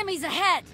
Enemies ahead!